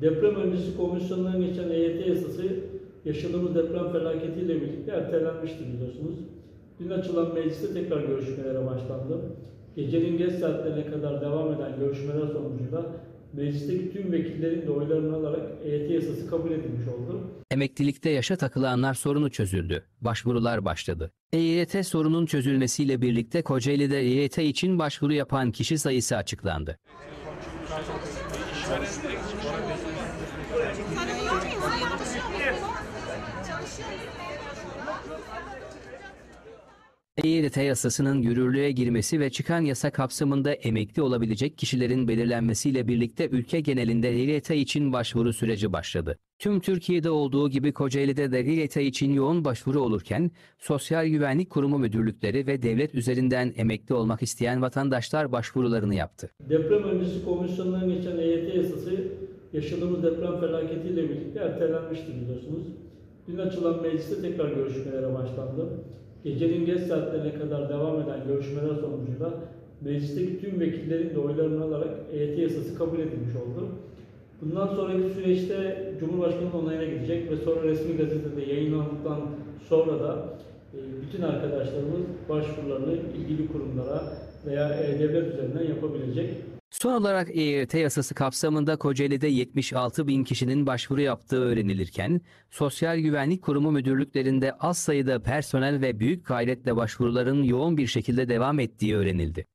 Deprem öncesi komisyondan geçen EYT yasası yaşadığımız deprem felaketiyle birlikte ertelenmişti biliyorsunuz. Dün açılan mecliste tekrar görüşmelere başlandı. Gecenin geç saatlerine kadar devam eden görüşmeler sonucunda meclisteki tüm vekillerin de oylarını alarak EYT yasası kabul edilmiş oldu. Emeklilikte yaşa takılanlar sorunu çözüldü. Başvurular başladı. EYT sorunun çözülmesiyle birlikte Kocaeli'de EYT için başvuru yapan kişi sayısı açıklandı. Çalışıyor muyuz? Çalışıyor muyuz? EYT yasasının yürürlüğe girmesi ve çıkan yasa kapsamında emekli olabilecek kişilerin belirlenmesiyle birlikte ülke genelinde EYT için başvuru süreci başladı. Tüm Türkiye'de olduğu gibi Kocaeli'de de EYT için yoğun başvuru olurken Sosyal Güvenlik Kurumu müdürlükleri ve devlet üzerinden emekli olmak isteyen vatandaşlar başvurularını yaptı. Deprem öncesi komisyondan geçen EYT yasası yaşadığımız deprem felaketiyle birlikte ertelenmişti biliyorsunuz. Dün açılan mecliste tekrar görüşmelere başlandı. Gecenin geç saatlerine kadar devam eden görüşmeler sonucunda meclisteki tüm vekillerin de oylarını alarak EYT yasası kabul edilmiş oldu. Bundan sonraki süreçte Cumhurbaşkanı'nın onayına gidecek ve sonra resmi gazetede yayınlandıktan sonra da e, bütün arkadaşlarımız başvurularını ilgili kurumlara veya E-Devlet üzerinden yapabilecek. Son olarak EYT yasası kapsamında Kocaeli'de 76 bin kişinin başvuru yaptığı öğrenilirken, Sosyal Güvenlik Kurumu müdürlüklerinde az sayıda personel ve büyük gayretle başvuruların yoğun bir şekilde devam ettiği öğrenildi.